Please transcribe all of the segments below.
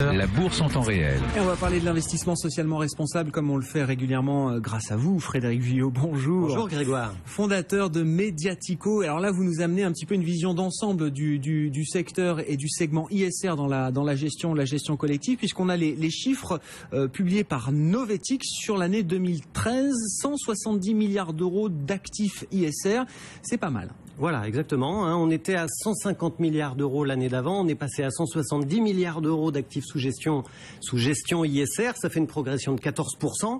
La bourse en temps réel. Et on va parler de l'investissement socialement responsable comme on le fait régulièrement euh, grâce à vous, Frédéric Villot. Bonjour. Bonjour Grégoire. Fondateur de Mediatico. Alors là, vous nous amenez un petit peu une vision d'ensemble du, du, du, secteur et du segment ISR dans la, dans la gestion, la gestion collective, puisqu'on a les, les chiffres euh, publiés par Novetic sur l'année 2013. 170 milliards d'euros d'actifs ISR. C'est pas mal. Voilà, exactement. Hein. On était à 150 milliards d'euros l'année d'avant. On est passé à 170 milliards d'euros d'actifs sous gestion, sous gestion ISR. Ça fait une progression de 14%.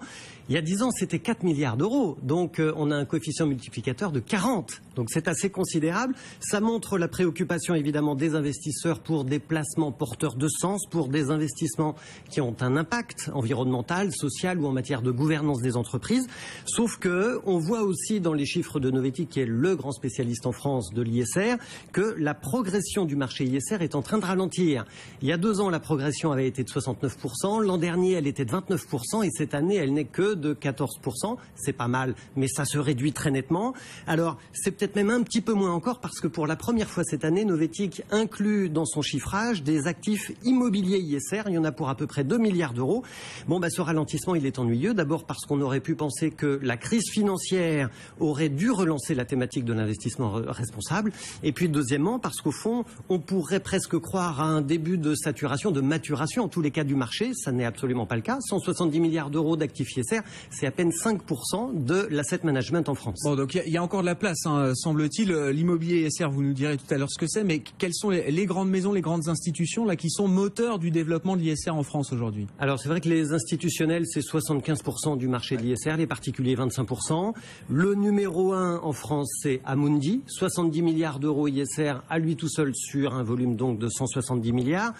Il y a 10 ans, c'était 4 milliards d'euros. Donc, euh, on a un coefficient multiplicateur de 40. Donc, c'est assez considérable. Ça montre la préoccupation, évidemment, des investisseurs pour des placements porteurs de sens, pour des investissements qui ont un impact environnemental, social ou en matière de gouvernance des entreprises. Sauf que, on voit aussi dans les chiffres de Novetic, qui est le grand spécialiste en France de l'ISR, que la progression du marché ISR est en train de ralentir. Il y a deux ans, la progression avait été de 69%. L'an dernier, elle était de 29%. Et cette année, elle n'est que de 14%. C'est pas mal, mais ça se réduit très nettement. Alors, c'est peut-être même un petit peu moins encore parce que pour la première fois cette année, Novetic inclut dans son chiffrage des actifs immobiliers ISR. Il y en a pour à peu près 2 milliards d'euros. Bon, bah, ce ralentissement, il est ennuyeux. D'abord parce qu'on aurait pu penser que la crise financière aurait dû relancer la thématique de l'investissement responsable. Et puis, deuxièmement, parce qu'au fond, on pourrait presque croire à un début de saturation, de maturation, en tous les cas du marché. Ça n'est absolument pas le cas. 170 milliards d'euros d'actifs ISR, c'est à peine 5% de l'asset management en France. Bon, donc il y, y, a encore de la place, hein, semble-t-il. L'immobilier ISR, vous nous direz tout à l'heure ce que c'est, mais quelles sont les, les, grandes maisons, les grandes institutions là qui sont moteurs du développement de l'ISR en France aujourd'hui? Alors c'est vrai que les institutionnels, c'est 75% du marché de l'ISR, les particuliers 25%. Le numéro 1 en France, c'est Amundi, 70 milliards d'euros ISR à lui tout seul sur un volume donc de 170 milliards,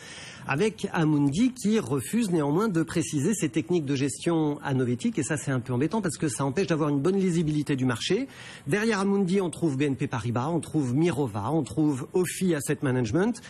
avec Amundi qui refuse néanmoins de préciser ses techniques de gestion Novetic et ça c'est un peu embêtant parce que ça empêche d'avoir une bonne lisibilité du marché. Derrière Amundi, on trouve BNP Paribas, on trouve Mirova, on trouve Ophi Asset Management.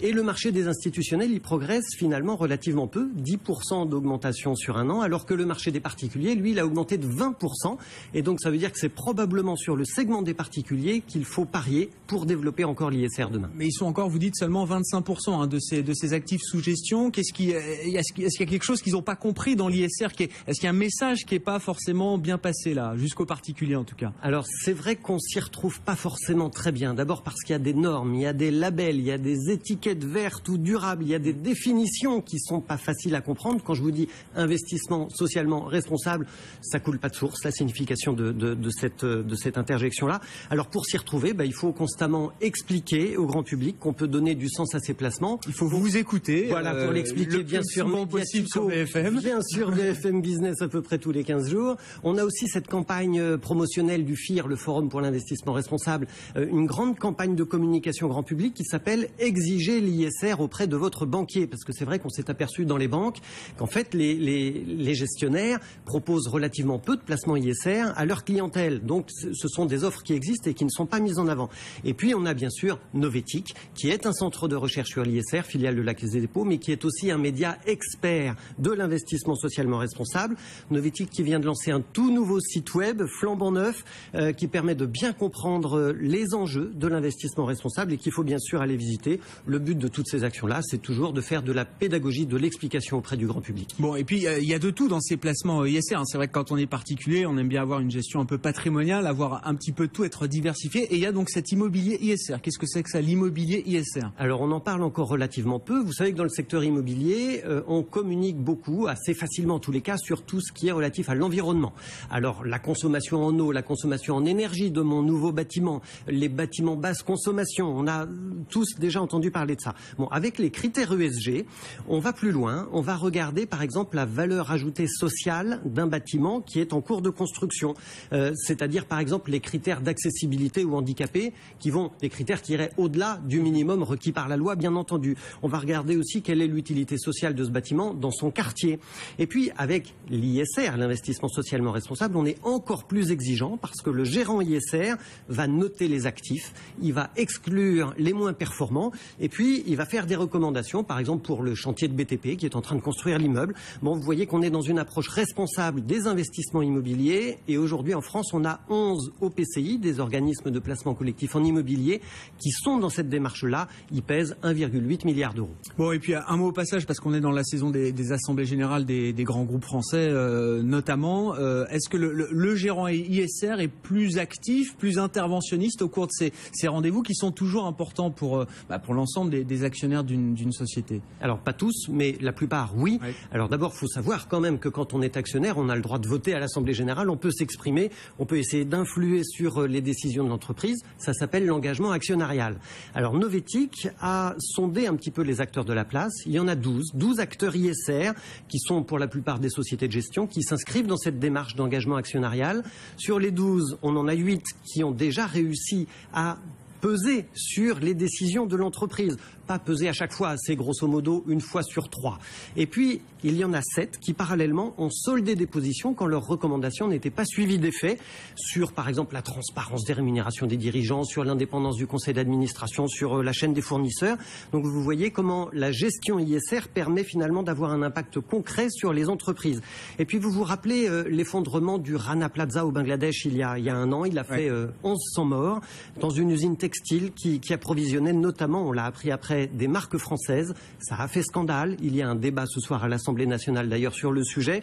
Et le marché des institutionnels, il progresse finalement relativement peu, 10% d'augmentation sur un an, alors que le marché des particuliers, lui, il a augmenté de 20%. Et donc ça veut dire que c'est probablement sur le segment des particuliers qu'il faut parier pour développer encore l'ISR demain. Mais ils sont encore, vous dites, seulement 25% hein, de, ces, de ces actifs sous gestion. Qu'est-ce qui, est-ce qu'il y a quelque chose qu'ils n'ont pas compris dans l'ISR Est-ce qu'il y a un message qui n'est pas forcément bien passé là, jusqu'aux particuliers en tout cas? Alors c'est vrai qu'on s'y retrouve pas forcément très bien. D'abord parce qu'il y a des normes, il y a des labels, il y a des étiquettes verte ou durable, il y a des définitions qui sont pas faciles à comprendre. Quand je vous dis investissement socialement responsable, ça coule pas de source, la signification de, de, de cette, de cette interjection-là. Alors pour s'y retrouver, bah, il faut constamment expliquer au grand public qu'on peut donner du sens à ces placements. Il faut vous écouter. Voilà, pour l'expliquer, euh, bien sûr, possible sur BFM. Bien sûr, BFM Business à peu près tous les 15 jours. On a aussi cette campagne promotionnelle du FIR, le Forum pour l'investissement responsable, euh, une grande campagne de communication grand public qui s'appelle Exiger l'ISR auprès de votre banquier, parce que c'est vrai qu'on s'est aperçu dans les banques qu'en fait les, gestionnaires proposent relativement peu de placements ISR à leur clientèle. Donc ce sont des offres qui existent et qui ne sont pas mises en avant. Et puis on a bien sûr Novetic, qui est un centre de recherche sur l'ISR, filiale de la Caisse des dépôts, mais qui est aussi un média expert de l'investissement socialement responsable. Novetic qui vient de lancer un tout nouveau site web flambant neuf euh, qui permet de bien comprendre les enjeux de l'investissement responsable et qu'il faut bien sûr aller visiter. Le but de toutes ces actions-là, c'est toujours de faire de la pédagogie, de l'explication auprès du grand public. Bon, et puis il y a de tout dans ces placements ISR. Hein. C'est vrai que quand on est particulier, on aime bien avoir une gestion un peu patrimoniale, avoir un petit peu de tout, être diversifié. Et il y a donc cet immobilier ISR. Qu'est-ce que c'est que ça, l'immobilier ISR Alors on en parle encore relativement peu. Vous savez que dans le secteur immobilier, euh, on communique beaucoup, assez facilement en tous les cas, sur tout ce qui est relatif à l'environnement. Alors la consommation en eau, la consommation en énergie de mon nouveau bâtiment, les bâtiments basse consommation, on a tous déjà entendu parler de ça. Bon, avec les critères ESG, on va plus loin. On va regarder, par exemple, la valeur ajoutée sociale d'un bâtiment qui est en cours de construction. Euh, C'est-à-dire, par exemple, les critères d'accessibilité ou handicapés, qui vont, des critères qui au-delà du minimum requis par la loi, bien entendu. On va regarder aussi quelle est l'utilité sociale de ce bâtiment dans son quartier. Et puis, avec l'ISR, l'investissement socialement responsable, on est encore plus exigeant parce que le gérant ISR va noter les actifs, il va exclure les moins performants, et puis puis, il va faire des recommandations, par exemple pour le chantier de BTP qui est en train de construire l'immeuble. Bon, vous voyez qu'on est dans une approche responsable des investissements immobiliers. Et aujourd'hui, en France, on a 11 OPCI, des organismes de placement collectif en immobilier, qui sont dans cette démarche-là. Ils pèsent 1,8 milliard d'euros. Bon, et puis un mot au passage, parce qu'on est dans la saison des, assemblées générales des, grands groupes français, euh, notamment. Euh, est-ce que le, gérant ISR est plus actif, plus interventionniste au cours de ces, rendez-vous qui sont toujours importants pour, euh, bah, pour l'ensemble des, actionnaires d'une société Alors, pas tous, mais la plupart, oui. Alors d'abord, il faut savoir quand même que quand on est actionnaire, on a le droit de voter à l'Assemblée générale, on peut s'exprimer, on peut essayer d'influer sur les décisions de l'entreprise. Ça s'appelle l'engagement actionnarial. Alors, Novetic a sondé un petit peu les acteurs de la place. Il y en a 12, 12 acteurs ISR qui sont pour la plupart des sociétés de gestion qui s'inscrivent dans cette démarche d'engagement actionnarial. Sur les 12, on en a 8 qui ont déjà réussi à peser sur les décisions de l'entreprise pas peser à chaque fois, c'est grosso modo une fois sur trois. Et puis, il y en a sept qui, parallèlement, ont soldé des positions quand leurs recommandations n'étaient pas suivies d'effet sur, par exemple, la transparence des rémunérations des dirigeants, sur l'indépendance du conseil d'administration, sur euh, la chaîne des fournisseurs. Donc, vous voyez comment la gestion ISR permet finalement d'avoir un impact concret sur les entreprises. Et puis, vous vous rappelez euh, l'effondrement du Rana Plaza au Bangladesh il y a, il y a un an. Il a fait 1100 euh, morts dans une usine textile qui, approvisionnait notamment, on l'a appris après, des marques françaises. Ça a fait scandale. Il y a un débat ce soir à l'Assemblée nationale d'ailleurs sur le sujet.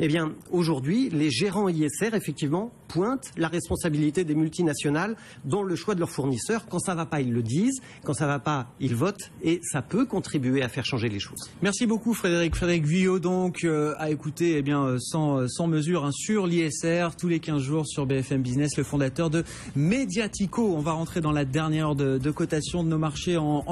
Eh bien, aujourd'hui, les gérants ISR, effectivement, pointent la responsabilité des multinationales dans le choix de leurs fournisseurs. Quand ça ne va pas, ils le disent. Quand ça ne va pas, ils votent. Et ça peut contribuer à faire changer les choses. Merci beaucoup, Frédéric. Frédéric Vuillot, donc, euh, à écouter eh bien, euh, sans, euh, sans mesure hein, sur l'ISR tous les 15 jours sur BFM Business, le fondateur de Mediatico. On va rentrer dans la dernière heure de, cotation de nos marchés en